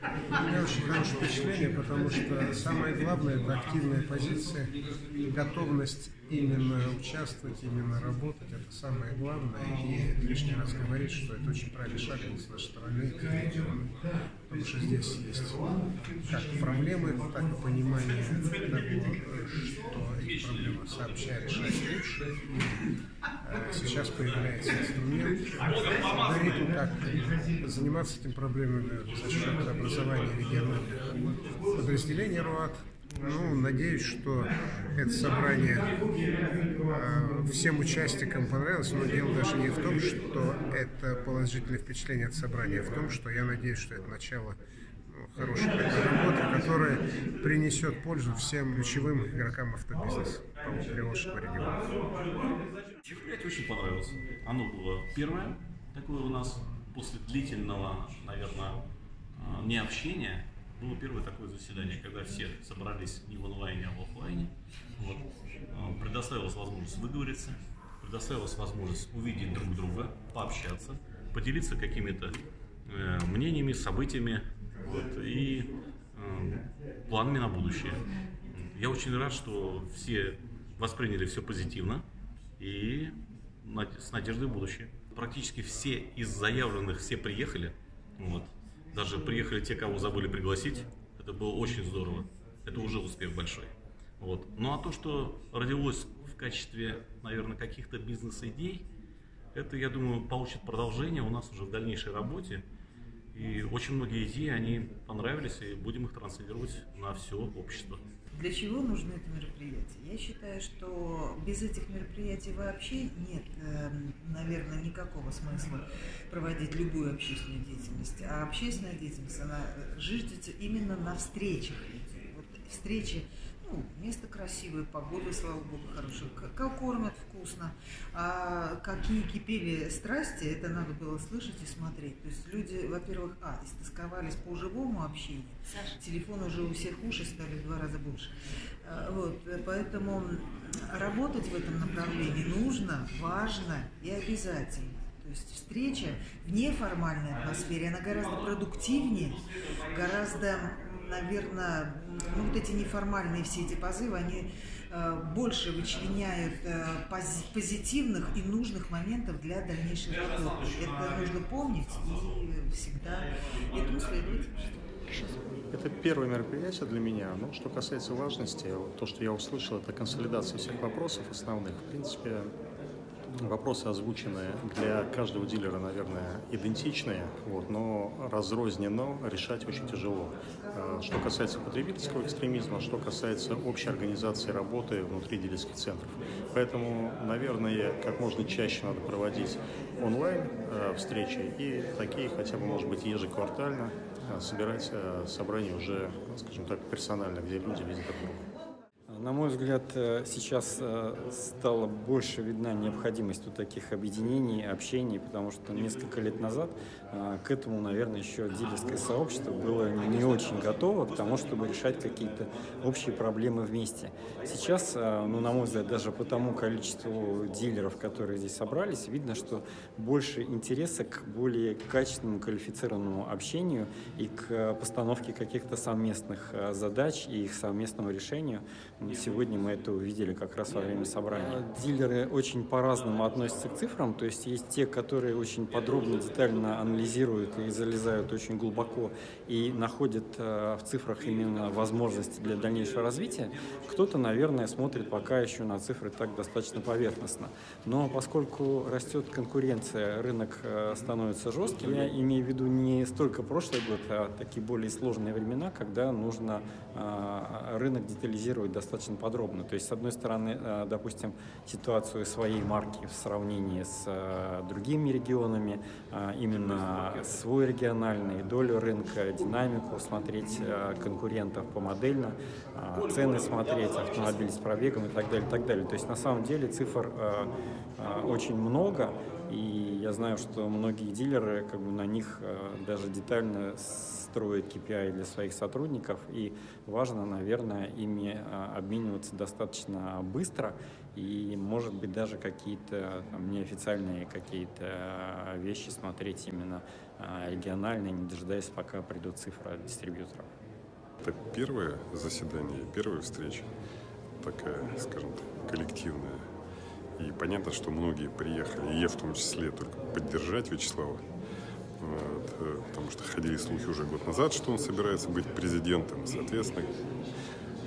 У меня очень хорошее впечатление, потому что самое главное – это активная позиция, готовность именно участвовать, именно работать. Это самое главное. И лишний раз говорить, что это очень правильный шаг с нашей стороны. Потому что здесь есть как проблемы, так и понимание того, что эти проблемы сообща решать лучше. Э, сейчас появляется инструмент. Говорить как заниматься этими проблемами за счет образования региональных подразделений РУАТ, ну, надеюсь, что это собрание э, всем участникам понравилось, но дело даже не в том, что это положительное впечатление от собрания, а в том, что я надеюсь, что это начало ну, хорошей работы, которая принесет пользу всем ключевым игрокам автобизнеса Приволжского региона. Мероприятие очень понравилось. Оно было первое такое у нас после длительного, наверное, э, необщения было первое такое заседание, когда все собрались не в онлайне, а в офлайне. Вот. А, предоставилась возможность выговориться, предоставилась возможность увидеть друг друга, пообщаться, поделиться какими-то э, мнениями, событиями вот, и э, планами на будущее. Я очень рад, что все восприняли все позитивно и с надеждой в будущее. Практически все из заявленных все приехали. Вот. Даже приехали те, кого забыли пригласить. Это было очень здорово. Это уже успех большой. Вот. Ну а то, что родилось в качестве, наверное, каких-то бизнес-идей, это, я думаю, получит продолжение у нас уже в дальнейшей работе. И очень многие идеи, они понравились, и будем их транслировать на все общество. Для чего нужны это мероприятие? Я считаю, что без этих мероприятий вообще нет, эм, наверное, никакого смысла проводить любую общественную деятельность. А общественная деятельность, она э, жиждется именно на встречах людей. Вот встречи ну, место красивое, погода, слава богу, хорошая, как кормят вкусно. А какие кипели страсти, это надо было слышать и смотреть. То есть люди, во-первых, а, истосковались по живому общению, Саша. телефон уже у всех уши стали в два раза больше. А, вот, поэтому работать в этом направлении нужно, важно и обязательно. То есть встреча в неформальной атмосфере, она гораздо продуктивнее, гораздо наверное, ну, вот эти неформальные все эти позывы, они э, больше вычленяют э, пози позитивных и нужных моментов для дальнейшей работы. Это нужно помнить и всегда этому следовать. Это первое мероприятие для меня. Но что касается важности, то, что я услышал, это консолидация всех вопросов основных. В принципе, Вопросы озвучены для каждого дилера, наверное, идентичные, вот, но разрозненно решать очень тяжело. А, что касается потребительского экстремизма, что касается общей организации работы внутри дилерских центров. Поэтому, наверное, как можно чаще надо проводить онлайн а, встречи и такие хотя бы, может быть, ежеквартально а, собирать собрания уже, скажем так, персонально, где люди видят друг друга. На мой взгляд, э, сейчас э, стала больше видна необходимость у таких объединений, общений, потому что несколько лет назад э, к этому, наверное, еще дилерское сообщество было не очень готово к тому, чтобы решать какие-то общие проблемы вместе. Сейчас, ну, на мой взгляд, даже по тому количеству дилеров, которые здесь собрались, видно, что больше интереса к более качественному, квалифицированному общению и к постановке каких-то совместных задач и их совместному решению сегодня мы это увидели как раз во время собрания. Дилеры очень по-разному относятся к цифрам, то есть есть те, которые очень подробно, детально анализируют и залезают очень глубоко и находят э, в цифрах именно возможности для дальнейшего развития. Кто-то, наверное, смотрит пока еще на цифры так достаточно поверхностно. Но поскольку растет конкуренция, рынок э, становится жестким, я имею в виду не столько прошлый год, а такие более сложные времена, когда нужно э, рынок детализировать достаточно достаточно подробно. То есть, с одной стороны, э, допустим, ситуацию своей марки в сравнении с э, другими регионами, э, именно свой региональный, долю рынка, динамику, смотреть конкурентов по модельно, цены смотреть, автомобили с пробегом и так далее, и так далее. То есть, на самом деле, цифр очень много, и я знаю, что многие дилеры как бы на них даже детально строят KPI для своих сотрудников, и важно, наверное, ими обмениваться достаточно быстро и, может быть, даже какие-то неофициальные какие-то вещи смотреть именно региональные, не дожидаясь, пока придут цифры дистрибьюторов. Это первое заседание, первая встреча, такая, скажем так, коллективная. И понятно, что многие приехали, и я в том числе, только поддержать Вячеслава. Вот, э, потому что ходили слухи уже год назад, что он собирается быть президентом. Соответственно,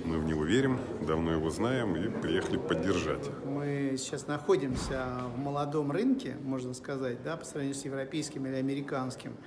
мы в него верим, давно его знаем и приехали поддержать. Мы сейчас находимся в молодом рынке, можно сказать, да, по сравнению с европейским или американским.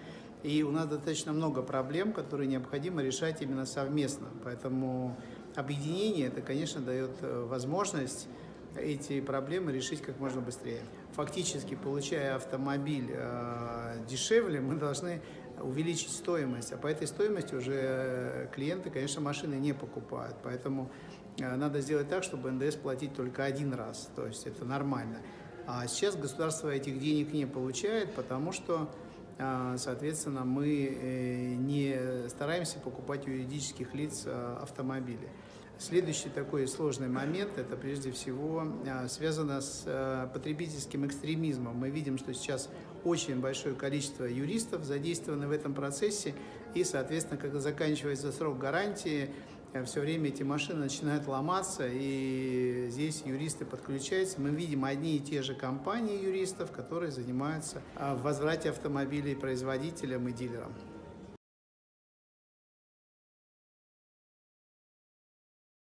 И у нас достаточно много проблем, которые необходимо решать именно совместно. Поэтому объединение, это, конечно, дает э, возможность эти проблемы решить как можно быстрее. Фактически, получая автомобиль э, дешевле, мы должны увеличить стоимость, а по этой стоимости уже клиенты, конечно, машины не покупают. Поэтому э, надо сделать так, чтобы НДС платить только один раз, то есть это нормально. А сейчас государство этих денег не получает, потому что, э, соответственно, мы э, не стараемся покупать у юридических лиц автомобили. Следующий такой сложный момент, это прежде всего связано с потребительским экстремизмом. Мы видим, что сейчас очень большое количество юристов задействованы в этом процессе, и, соответственно, когда заканчивается срок гарантии, э, все время эти машины начинают ломаться, и здесь юристы подключаются. Мы видим одни и те же компании юристов, которые занимаются а, возврате автомобилей производителям и дилерам.